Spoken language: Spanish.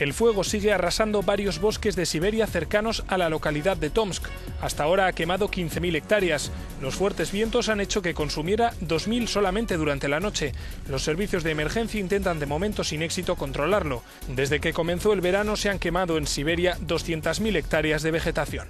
El fuego sigue arrasando varios bosques de Siberia cercanos a la localidad de Tomsk. Hasta ahora ha quemado 15.000 hectáreas. Los fuertes vientos han hecho que consumiera 2.000 solamente durante la noche. Los servicios de emergencia intentan de momento sin éxito controlarlo. Desde que comenzó el verano se han quemado en Siberia 200.000 hectáreas de vegetación.